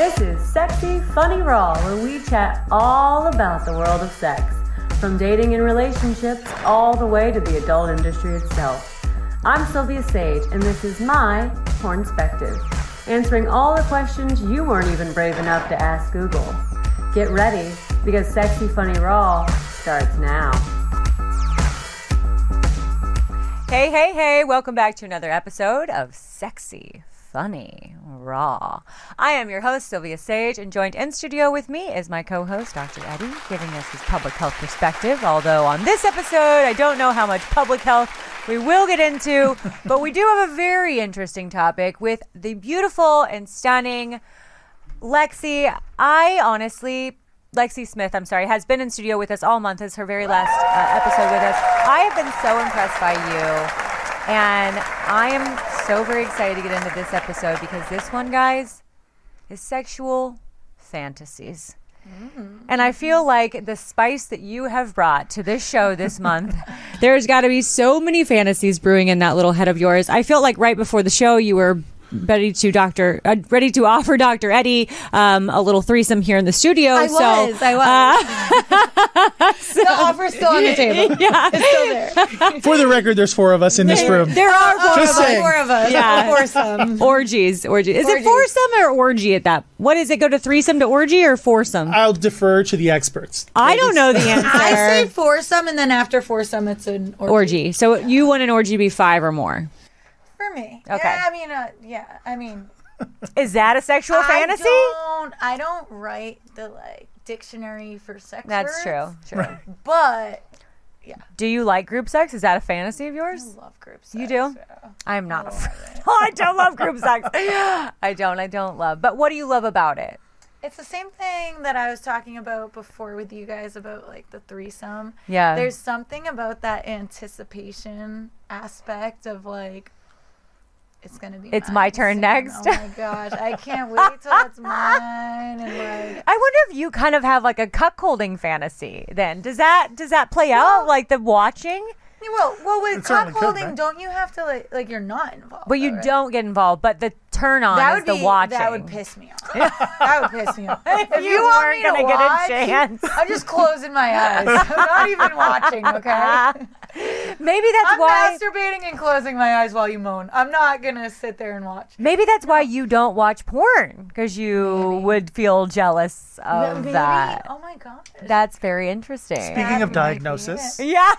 This is Sexy Funny Raw, where we chat all about the world of sex, from dating and relationships all the way to the adult industry itself. I'm Silvia Saige, and this is my porn perspective, answering all the questions you weren't even brave enough to ask Google. Get ready, because Sexy Funny Raw starts now. Hey, hey, hey, welcome back to another episode of Sexy Funny Raw. I am your host, Silvia Saige, and joined in studio with me is my co host, Dr. Eddie, giving us his public health perspective. Although on this episode, I don't know how much public health we will get into, but we do have a very interesting topic with the beautiful and stunning Lexi. I honestly Lexi Smith, I'm sorry, has been in studio with us all month. It's her very last uh, episode with us. I have been so impressed by you, and I am so very excited to get into this episode because this one, guys, is sexual fantasies. And I feel like the spice that you have brought to this show this month, there's got to be so many fantasies brewing in that little head of yours. I felt like right before the show, you were ready to Doctor, uh, ready to offer Doctor Eddie um, a little threesome here in the studio. I so, was, I was. the offer's still on the table. Yeah. It's still there. For the record, there's four of us in this room. There are four Just of us. saying. Four of us. Yeah. Foursome. Orgies, orgies. Is it Orgies. foursome or orgy at that? What is it? Go to threesome to orgy or foursome? I'll defer to the experts. I don't know the answer. I say foursome, and then after foursome, it's an orgy. orgy. So you want an orgy to be five or more? For me. Okay. Yeah, I mean, uh, yeah, I mean. Is that a sexual fantasy? Don't, I don't write the, like, dictionary for sex That's words, true. True. But yeah. Do you like group sex? Is that a fantasy of I yours? love groups. You do? I'm not. Oh, a, oh, I don't love group sex. I don't. I don't love. But what do you love about it? It's the same thing that I was talking about before with you guys about like the threesome. Yeah. There's something about that anticipation aspect of like it's gonna be It's mine my turn soon. Oh next. Oh my gosh. I can't wait till it's mine and like I wonder if you kind of have like a cuckolding fantasy. Then does that does that play out like the watching? well well with It cuckolding, don't you have to like like you're not involved. But you though, right? don't get involved. But the turn on that is would the be watching. that would piss me off. that would piss me off. If you want weren't me to gonna get a chance. I'm just closing my eyes. I'm not even watching, okay? Maybe that's I'm why. masturbating and closing my eyes while you moan. I'm not gonna sit there and watch. Maybe that's why you don't watch porn because you would feel jealous of Maybe- that. Oh my gosh. That's very interesting. Speaking That of diagnosis, it. yeah.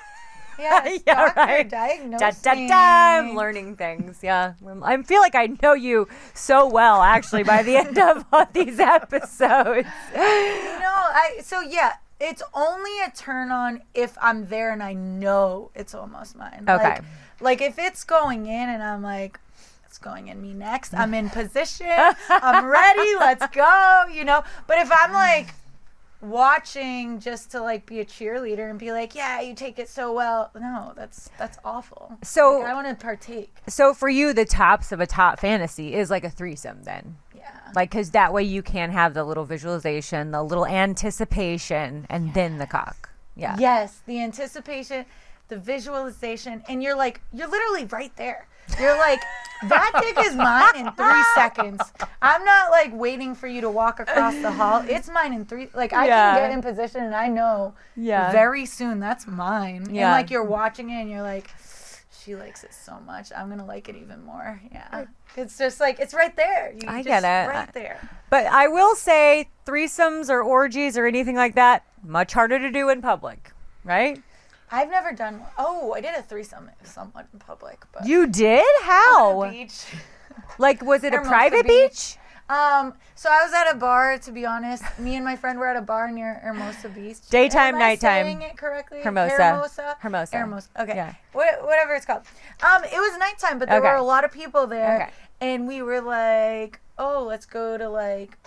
Yes, Yeah, right. diagnose Da, da, da. I'm learning things. Yeah. I feel like I know you so well, actually, by the end of all these episodes. No, I. So yeah, it's only a turn on if I'm there and I know it's almost mine. Okay. Like, like if it's going in and I'm like. It's going in me next. I'm in position. I'm ready. Let's go. You know. But if I'm like watching just to like be a cheerleader and be like, yeah, you take it so well. No, that's that's awful. So- Like, I want to partake. So for you, the tops of a top fantasy is like a threesome, then. Yeah. Like, because that way you can have the little visualization, the little anticipation, and then the cock. Yeah. Yes, the anticipation, the visualization, and you're like, you're literally right there. You're like, that dick is mine in three seconds. I'm not like waiting for you to walk across the hall. It's mine in three. Like I Yeah. can get in position, and I know Yeah. very soon that's mine. Yeah. And like you're watching it, and you're like, she likes it so much. I'm gonna like it even more. Yeah. It's just like it's right there. You I just, get it. Right there. But I will say, threesomes or orgies or anything like that, much harder to do in public, right? I've never done. one. Oh, I did a threesome somewhat in public, but You did? How? beach. Like, was it a private Beach. beach? Um, so I was at a bar. To be honest, me and my friend were at a bar near Hermosa Beach. Daytime, Am I nighttime. Saying it correctly? Hermosa. Hermosa. Hermosa. Hermosa. Okay. Yeah. Wha- whatever it's called. Um, it was nighttime, but there Okay. were a lot of people there, Okay. and we were like, "Oh, let's go to like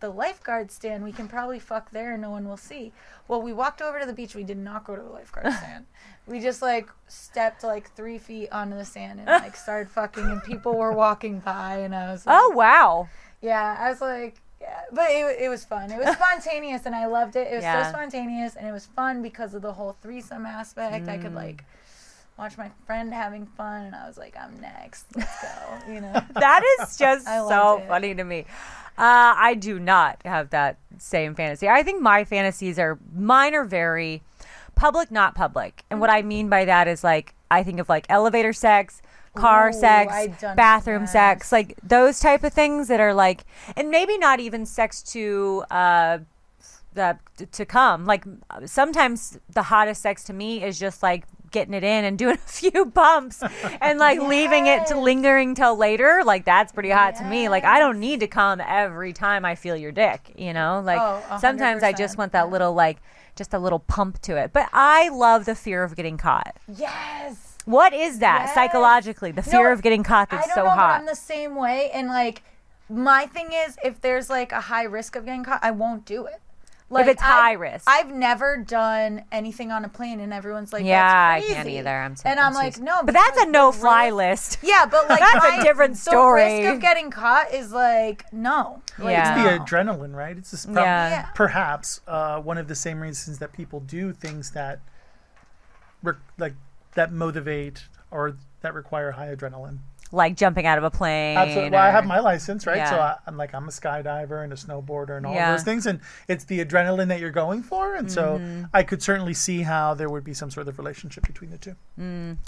the lifeguard stand. We can probably fuck there, and no one will see." Well, we walked over to the beach. We did not go to the lifeguard stand. We just like stepped like three feet onto the sand and like started fucking, and people were walking by, and I was like, Oh, wow. Yeah, I was like, yeah, but it, it was fun. It was spontaneous, and I loved it. It was Yeah. so spontaneous, and it was fun because of the whole threesome aspect. I Mm. could like watch my friend having fun, and I was like, I'm next. Let's go. You know. That is just so it. funny to me. Uh, I do not have that same fantasy. I think my fantasies are mine are very public, not public. And what I mean by that is like I think of like elevator sex, car Ooh, sex, bathroom that. sex, like those type of things that are like, and maybe not even sex to uh the to come. Like sometimes the hottest sex to me is just like getting it in and doing a few bumps and like leaving it to lingering till later. Like that's pretty hot to me. Like I don't need to come every time I feel your dick, you know? Like Oh, sometimes I just want that little like just a little pump to it. But I love the fear of getting caught. Yes. What is that Yes. psychologically? The fear No, of getting caught I that's don't so know, but hot. I'm the same way. And like, my thing is, if there's like a high risk of getting caught, I won't do it. Like, if it's I've- high risk. I've never done anything on a plane, and everyone's like, Yeah, I can't either. I'm so- and I'm I'm like, no, but that's a no-fly risk- list. Yeah, but like That's a my- different The story. risk of getting caught is like no. Like, Yeah. the no. adrenaline, right? It's just prob- Yeah. Yeah. perhaps uh, one of the same reasons that people do things that re- like that motivate or that require high adrenaline. Like jumping out of a plane. Absolutely. Well, I have my license, right? So Yeah. I, I'm like I'm a skydiver and a snowboarder and all Yeah. those things, and it's the adrenaline that you're going for, and Mm-hmm. so I could certainly see how there would be some sort of relationship between the two.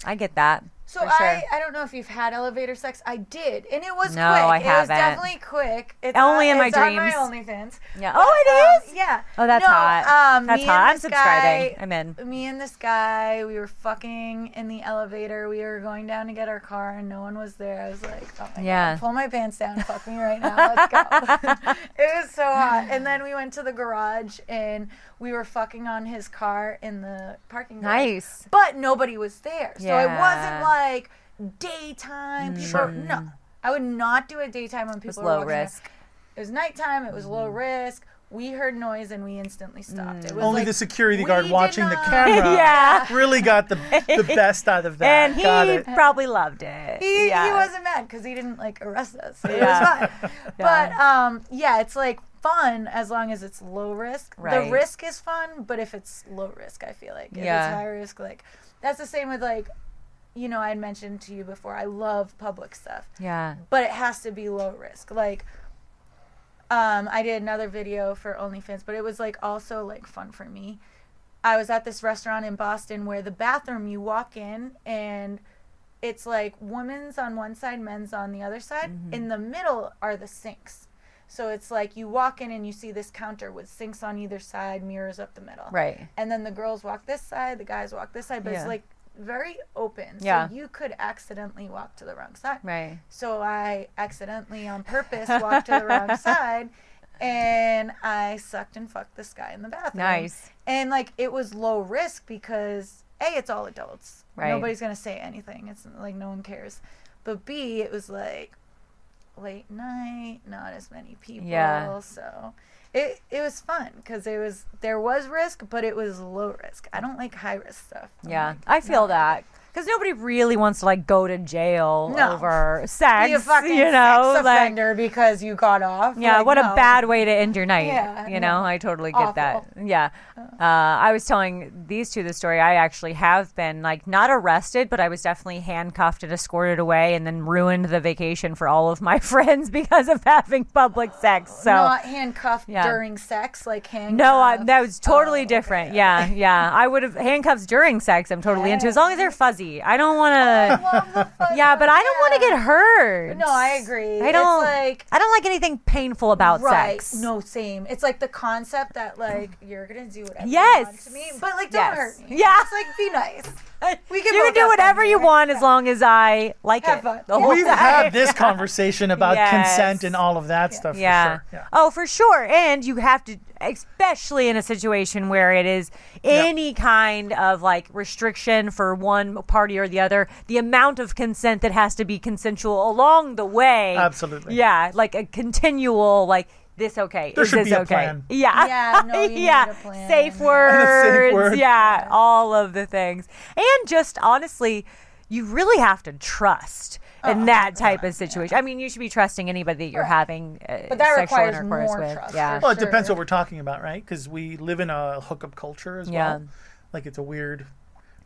I get that. So sure. I, I don't know if you've had elevator sex. I did, and it was No, quick. I It was haven't. definitely quick. It's Only on, in my it's on dreams. my OnlyFans. Yeah. But, Oh, it um, is? Yeah. Oh, that's no, hot. Um, That's hot. I'm subscribing. guy- I'm in. Me and this guy, we were fucking in the elevator. We were going down to get our car, and no one was there. I was like, oh my Yeah. god, pull my pants down, fuck me right now, let's go. it was so hot. And then we went to the garage, and we were fucking on his car in the parking lot. Nice. But nobody was there. So it Yeah. wasn't like daytime. People Sure. no. I would not do it daytime when people It's were low walking around. risk. It was nighttime, it was low risk. We heard noise and we instantly stopped. It was Only like, the security guard did watching the camera Yeah. really got the the best out of that. And he got it. probably loved it. He, yeah. he wasn't mad because he didn't like arrest us. So Yeah. It was fine. But um, yeah, it's like fun as long as it's low risk. Right. The risk is fun, but if it's low risk, I feel like if Yeah. it's high risk, like that's the same with like, you know, I had mentioned to you before. I love public stuff, Yeah. but it has to be low risk. Like, um, I did another video for OnlyFans, but it was like also like fun for me. I was at this restaurant in Boston where the bathroom you walk in and it's like women's on one side, men's on the other side. Mm-hmm. In the middle are the sinks. So it's like you walk in and you see this counter with sinks on either side, mirrors up the middle. Right. And then the girls walk this side, the guys walk this side, but Yeah. it's like very open. Yeah. So you could accidentally walk to the wrong side. Right. So I accidentally, on purpose, walked to the wrong side, and I sucked and fucked this guy in the bathroom. Nice. And like it was low risk because a it's all adults. Right. Nobody's gonna say anything. It's like no one cares. But b it was like late night, not as many people. Yeah. So. It, it was fun because it was there was risk, but it was low risk. I don't like high risk stuff. I'm Yeah. like, I feel no. that. Because nobody really wants to like go to jail No. over sex. Be a fucking you know, sex like offender because you got off. Yeah, Like, what no. a bad way to end your night. Yeah, you know, no. I totally get that. Yeah. Uh, I was telling these two the story. I actually have been like not arrested, but I was definitely handcuffed and escorted away and then ruined the vacation for all of my friends because of having public sex. So not handcuffed Yeah. during sex, like handcuffed. no, I, that was totally Oh, different. okay. Yeah, yeah. I would have handcuffs during sex. I'm totally into as long as they're fuzzy. I don't want to. Love the fuzz- Yeah, but I don't want to get hurt. No, I agree. I don't. It's like I don't like anything painful about right. sex. No, same. It's like the concept that like you're gonna do whatever Yes. you want to me, but like don't Yes. hurt me. Yeah. It's like be nice. We can you can do whatever you want as long as I like Have it. The whole We've time. had this conversation about Yes. consent and all of that stuff. Yeah. For sure. yeah. Oh, for sure. And you have to, especially in a situation where it is any kind of like restriction for one party or the other, the amount of consent that has to be consensual along the way. Absolutely. Yeah. Like a continual, like, this okay? There is should this be a okay? plan. Yeah. Yeah, no, you need yeah. a plan. Safe words. safe word. Yeah. All of the things. And just honestly, you really have to trust Oh, in that type of situation. I mean, you should be trusting anybody that you're having uh, But that sexual requires intercourse more with. trust, Yeah. Well, it depends what we're talking about, right? Because we live in a hookup culture as Yeah. well. Like it's a weird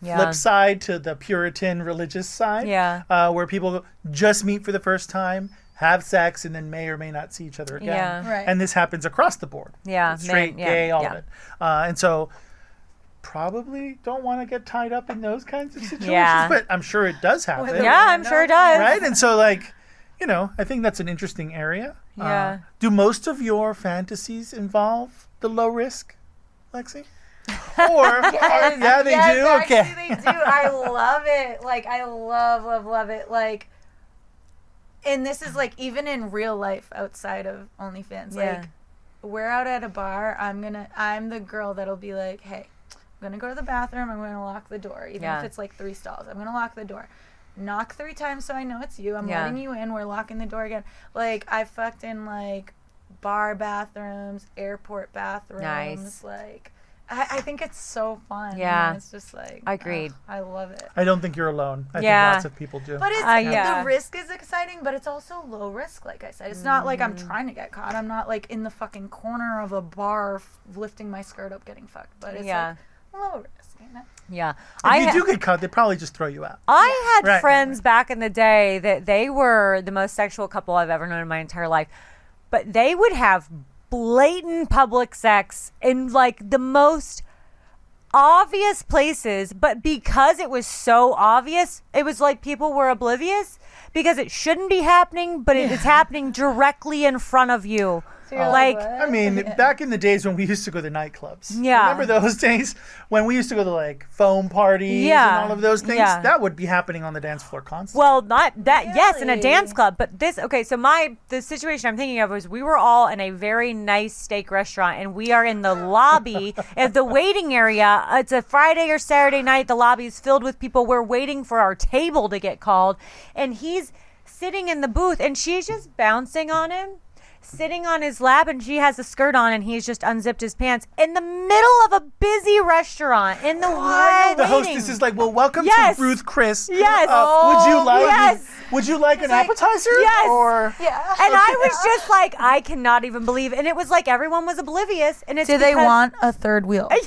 Yeah. flip side to the Puritan religious side. Yeah. Uh, where people just meet for the first time have sex and then may or may not see each other again. Yeah. Right. And this happens across the board. Yeah, Straight, men- yeah, gay, all yeah. of it. Uh, and so probably don't want to get tied up in those kinds of situations, Yeah. but I'm sure it does happen. Whether- Yeah, I'm sure it does. Right? And so, like, you know, I think that's an interesting area. Uh, Yeah. do most of your fantasies involve the low risk, Lexi? Or, or- yeah, they yes, do. Okay. They do. I love it. Like I love, love, love it. Like, and this is like even in real life outside of OnlyFans. Yeah. Like, we're out at a bar. I'm gonna. I'm the girl that'll be like, hey, I'm gonna go to the bathroom. I'm gonna lock the door, even Yeah. if it's like three stalls. I'm gonna lock the door. Knock three times so I know it's you. I'm Yeah. letting you in. We're locking the door again. Like I fucked in like bar bathrooms, airport bathrooms. Nice. Like I, I think it's so fun. Yeah. and It's just like I Agreed. ugh, I love it. I don't think you're alone. I Yeah. think lots of people do. But it's Uh, yeah. the risk is exciting, but it's also low risk. Like I said, it's not like I'm Mm. trying to get caught. I'm not like in the fucking corner of a bar f- lifting my skirt up, getting fucked. But it's Yeah. like low risk. You know? Yeah. if I you ha- do get caught, they probably just throw you out. I had Right. friends back in the day that they were the most sexual couple I've ever known in my entire life. But they would have blatant public sex in like the most obvious places, but because it was so obvious, it was like people were oblivious because it shouldn't be happening, but it is happening directly in front of you. So you're Like- what? I mean, back in the days when we used to go to nightclubs. Yeah. Remember those days when we used to go to like foam parties Yeah. and all of those things? Yeah. That would be happening on the dance floor constantly. Well, not that. Yes, in a dance club, but this. Okay, so my the situation I'm thinking of was we were all in a very nice steak restaurant, and we are in the lobby of the waiting area. It's a Friday or Saturday night. The lobby is filled with people. We're waiting for our table to get called, and he's sitting in the booth, and she's just bouncing on him. Sitting on his lap, and she has a skirt on, and he's just unzipped his pants in the middle of a busy restaurant. In the, the hostess is like, "Well, welcome Yes. to Ruth Chris. Yes. Uh, would you like? Yes. Would you like an like- appetizer? Yes. Or yeah. And I was just like, I cannot even believe. And it was like everyone was oblivious. And it's Do they want a third wheel?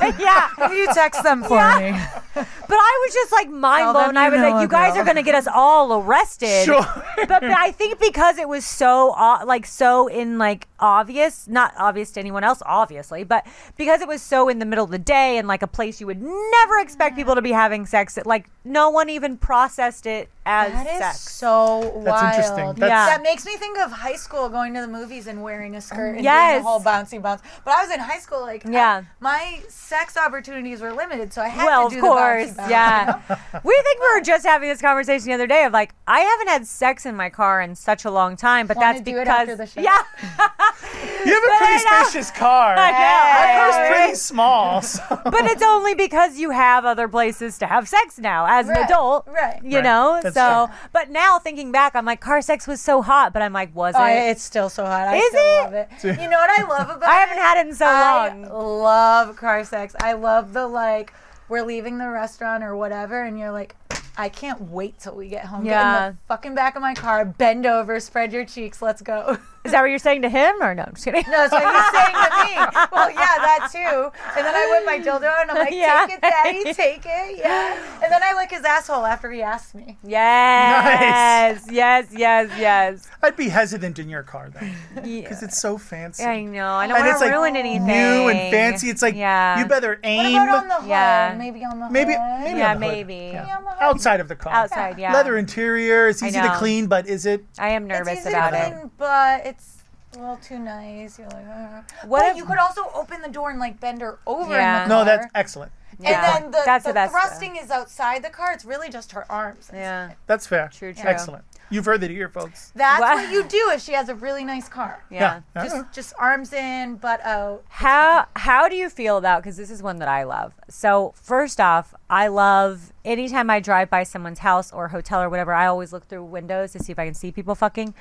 yeah. Can you text them for me? But I was just like mind Tell blown. I was like, you guys girl." are gonna get us all arrested. Sure. but, but I think because it was so uh, like so in like obvious, not obvious to anyone else, obviously, but because it was so in the middle of the day and like a place you would never expect people to be having sex, that like no one even processed it as That is sex. so wild. That's wild. interesting. That's- Yeah. That makes me think of high school going to the movies and wearing a skirt and Yes. doing the whole bouncy bounce. But I was in high school, like Yeah. I- my sex opportunities were limited, so I had well, to of do course, the bouncy bounce. yeah. we think we were just having this conversation the other day of like, I haven't had sex in my car in such a long time, but Wanna that's do it because after the show? yeah, you have a But pretty spacious car. I know, My car's know, pretty small. So. but it's only because you have other places to have sex now as an adult, right. You Right, know, that's so. true. But now thinking back, I'm like, car sex was so hot, but I'm like, was Oh, it? it's still so hot. I Is still it? love it. You know what I love about I haven't had it in so I long. love car sex. I love the like we're leaving the restaurant or whatever, and you're like, I can't wait till we get home. Get Yeah. in the fucking back of my car, bend over, spread your cheeks, let's go. Is that what you're saying to him, or no? I'm just kidding. No, that's what he's saying to me. Well, yeah, that too. And then I whip my dildo out and I'm like, Yeah. take it, daddy, take it. Yeah. And then I lick his asshole after he asks me. Yes, yes, yes, yes. I'd be hesitant in your car then, Yeah. because it's so fancy. I know. I don't and want it's to like ruin anything. new and fancy. It's like yeah. you better aim. What aim about on the hood? Yeah. Maybe on the hood. maybe maybe Yeah, on the hood. maybe. Yeah. Maybe on the outside of the car. outside. Yeah, Leather interior. It's easy to clean, but is it? I am It's nervous easy about to it. clean, but it's a little too nice. You're like, uh. What but if- you could also open the door and like bend her over Yeah. in the No, that's excellent. Yeah. And then the, That's the, the best, thrusting is outside the car. It's really just her arms. Yeah, That's fair. True, true. Excellent. You've heard it here, folks. That's Wow. what you do if she has a really nice car. yeah. I Just know. just arms in, butt out. How how do you feel about because this is one that I love. So first off, I love anytime I drive by someone's house or hotel or whatever. I always look through windows to see if I can see people fucking.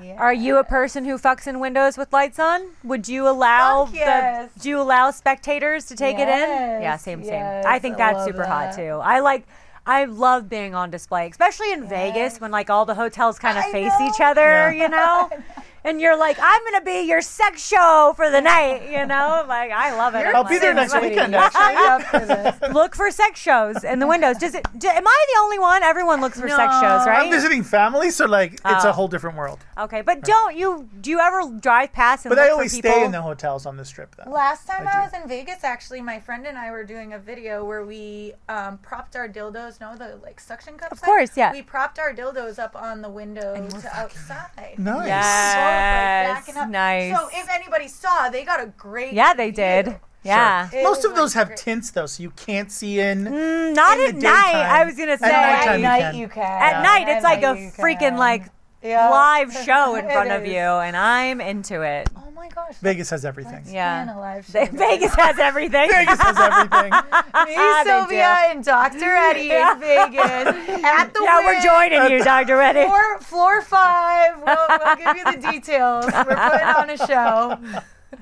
Yeah. Are you a person who fucks in windows with lights on? Would you allow Fuck yes. the do you allow spectators to take it in? Yeah, same same. yes, I think I that's love super hot too. I like I love being on display, especially in Vegas when like all the hotels kind of face know. each other, Yeah. you know? and you're like, I'm gonna be your sex show for the night. You know, like I love it. You're I'm I'll like, be there next weekend, actually. up for this. Look for sex shows in the windows. Does it? Do, am I the only one? Everyone looks for sex shows, right? I'm visiting family, so like it's Oh. a whole different world. Okay, but don't you? Do you ever drive past and But look I for always people? stay in the hotels on this trip. though. Last time I I, was in Vegas, actually, my friend and I were doing a video where we um, propped our dildos. No, the like suction cups. Of course, yeah. We propped our dildos up on the window to outside. Nice. Yes, Both, like, backing up. nice. So if anybody saw, they got a great. Yeah, they view. did. Yeah. It Most of those have great. tints, though, so you can't see in. Mm, not In at the night. I was gonna say. nighttime At you night you can. At night, it's like a night you freaking can. like Yeah. live show in front of you, and I'm into it. My gosh. Vegas has everything. Yeah. plan a live Ve- show, guys. Vegas has everything. Vegas has everything. Me, Silvia, and Dr. Eddie Yeah. in Vegas at the Yeah, we're joining you, Dr. Eddie. Floor, floor five. We'll, we'll give you the details. We're putting on a show.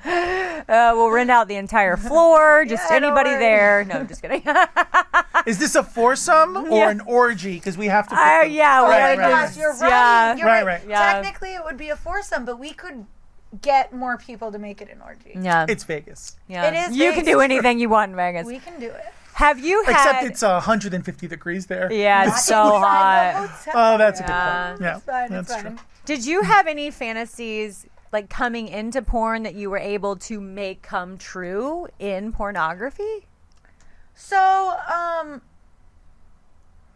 Uh, we'll rent out the entire floor. Just Yeah, anybody there. No, just kidding. Is this a foursome or Yeah. an orgy? Because we have to. Uh, yeah, Oh right, my right. gosh, you're right. Yeah. You're Right, right. right. Yeah. Technically, it would be a foursome, but we could get more people to make it an orgy. Yeah, It's Vegas. yeah. It is You can do anything you want in Vegas. We can do it. Have you had? Except it's 150 degrees there. yeah, it's so hot. Oh, that's a good Yeah. point. Yeah, It's fine. that's It's true. Did you have any fantasies like coming into porn that you were able to make come true in pornography? So, um,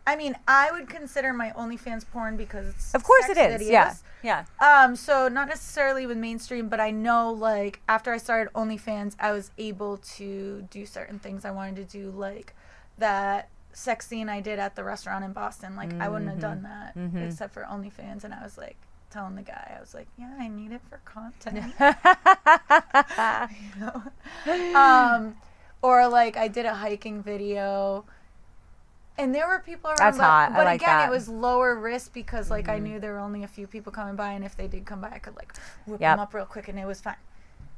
I mean, I would consider my OnlyFans porn because it's Of course it is. videos. Yeah, yeah. Um, so not necessarily with mainstream, but I know like after I started OnlyFans, I was able to do certain things I wanted to do, like that sex scene I did at the restaurant in Boston. Like I wouldn't have done that except for OnlyFans, and I was like telling the guy, I was like, yeah, I need it for content. You know? um, or like I did a hiking video. And there were people around, That's but, hot. I but like again, that. Mm-hmm. it was lower risk because like I knew there were only a few people coming by, and if they did come by, I could like whip Yep. them up real quick, and it was fine.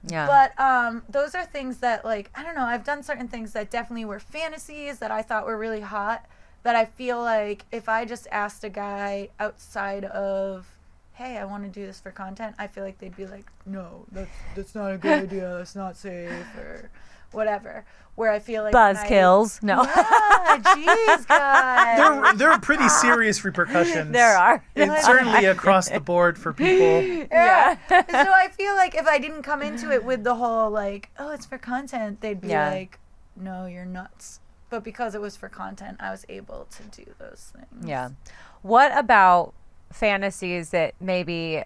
Yeah. But um, those are things that like I don't know. I've done certain things that definitely were fantasies that I thought were really hot. That I feel like if I just asked a guy outside of, hey, I want to do this for content, I feel like they'd be like, no, that's that's not a good idea. That's not safe or whatever. Where I feel like when I- Buzzkills. No. Yeah, jeez, guys. There, there are pretty serious repercussions. There are. It's certainly across the board for people. Yeah. so I feel like if I didn't come into it with the whole like, oh, it's for content, they'd be Yeah. like, no, you're nuts. But because it was for content, I was able to do those things. Yeah. What about fantasies that maybe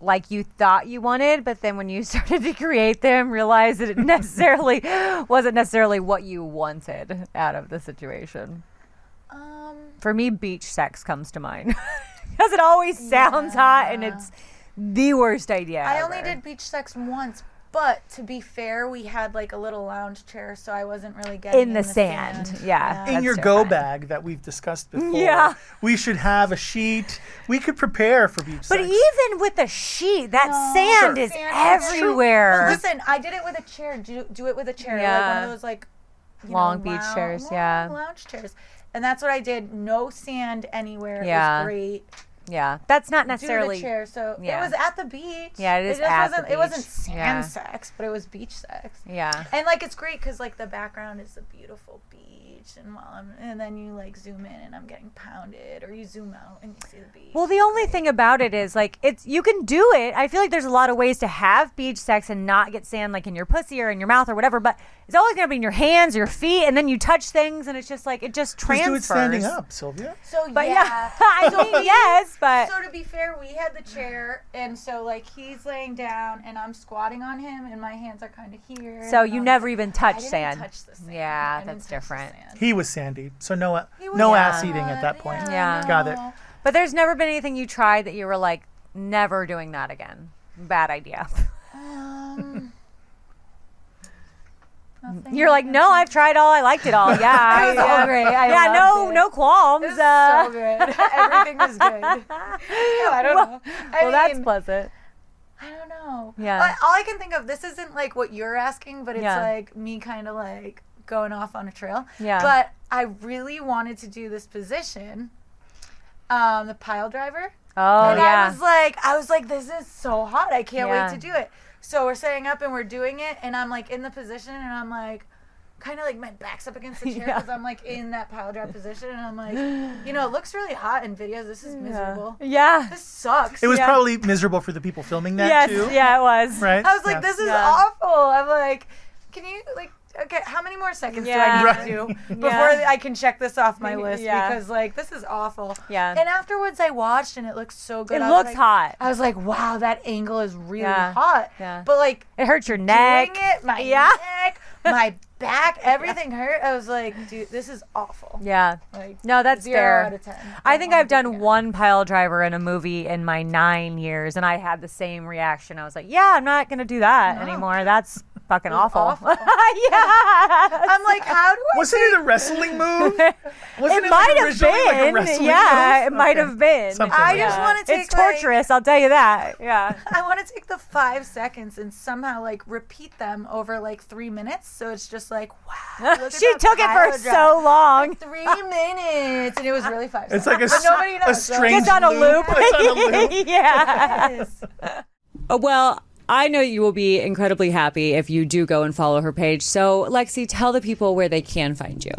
like you thought you wanted, but then when you started to create them, realized that it necessarily wasn't necessarily what you wanted out of the situation? Um, For me, beach sex comes to mind because it always sounds hot and it's the worst idea. I only did beach sex once, but to be fair, we had like a little lounge chair, so I wasn't really getting in the, sand. Yeah. In that's your go terrifying. bag that we've discussed before, Yeah. we should have a sheet. We could prepare for beach But sex. even with a sheet, that sand Sure. is Sand is true. everywhere. Listen, I did it with a chair. Do, do it with a chair, like Yeah. one of those like you Long know, beach lou- chairs, long yeah. lounge chairs. And that's what I did. No sand anywhere. Yeah. It was great. Yeah, that's not Do necessarily. the chair. So yeah. it was at the beach. Yeah, it is just at the wasn't. It wasn't sand Yeah. sex, but it was beach sex. Yeah. And like it's great because like the background is a beautiful beach, and while I'm, and then you like zoom in and I'm getting pounded, or you zoom out and you see the beach. Well, the only thing about it is like it's you can do it. I feel like there's a lot of ways to have beach sex and not get sand like in your pussy or in your mouth or whatever, but it's always gonna be in your hands or your feet, and then you touch things, and it's just like it just Just transfers. do it standing up, Silvia. So But yeah, yeah, I So mean we- yes, but So to be fair, we had the chair, and so like he's laying down, and I'm squatting on him, and my hands are kind of here. so you I'm- never even I touch didn't sand. touch the sand. Yeah, I didn't that's touch the different. sand. He was sandy, so no, was no Yeah. ass eating at that point. Yeah. I Got it. But there's never been anything you tried that you were like, never doing that again. Bad idea. Um, nothing You're like, no, I've tried all. I liked it all. Yeah, I, was all great. I yeah, no, it. no qualms. It was uh, so good. Everything was good. No, I don't know. I well, that's pleasant. I don't know. Yeah. I- all I can think of, this isn't like what you're asking, but it's Yeah. like me kind of like going off on a trail. Yeah. But I really wanted to do this position, um, the pile driver. Oh and yeah. I was like, I was like, this is so hot. I can't Yeah. wait to do it. So we're setting up and we're doing it, and I'm like in the position, and I'm like, kind of like my back's up against the chair Yeah. because I'm like in that pile drive position, and I'm like, you know, it looks really hot in videos. This is miserable. yeah. This sucks. It was Yeah. probably miserable for the people filming that Yes. too. Yeah, it was. Right. I was like, Yeah. this is Yeah. awful. I'm like, can you like, okay, how many more seconds Yeah. do I need to do before Yeah. I can check this off my list? Yeah. Because like this is awful. Yeah. And afterwards, I watched and it looked so good. It I looks like- hot. I was like, wow, that angle is really Yeah. hot. Yeah. But like It hurts your neck. doing it, my Yeah. neck, my back, everything hurt. I was like, dude, this is awful. Yeah. Like No, that's zero fair. out of ten. I Don't think I've done again. one pile driver in a movie in my nine years, and I had the same reaction. I was like, "Yeah, I'm not gonna do that No. anymore. That's fucking was awful." awful. yeah, I'm like, how do I? Wasn't it a wrestling move? Wasn't it like, might have originally like a been. wrestling yeah, move? it might have been. Something I like just wanna take, It's like- torturous. I'll tell you that. Yeah. I want to take the five seconds and somehow like repeat them over like three minutes. So it's just like, wow. she took it for so long. Three minutes, and it was really five. It's like a, nobody knows. so- strange It's on a loop. It's on a loop. yeah. Uh, Well, I know you will be incredibly happy if you do go and follow her page. So, Lexi, tell the people where they can find you.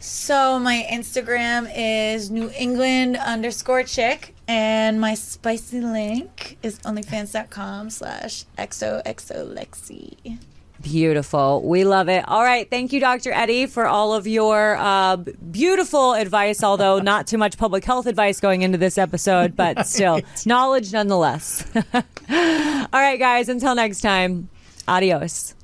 So my Instagram is New England underscore chick, and my spicy link is onlyfans.com slash xoxolexi. Beautiful. We love it. All right. Thank you, Dr. Eddie, for all of your uh, beautiful advice, although not too much public health advice going into this episode, but still, knowledge nonetheless. all right, guys. Until next time, adios.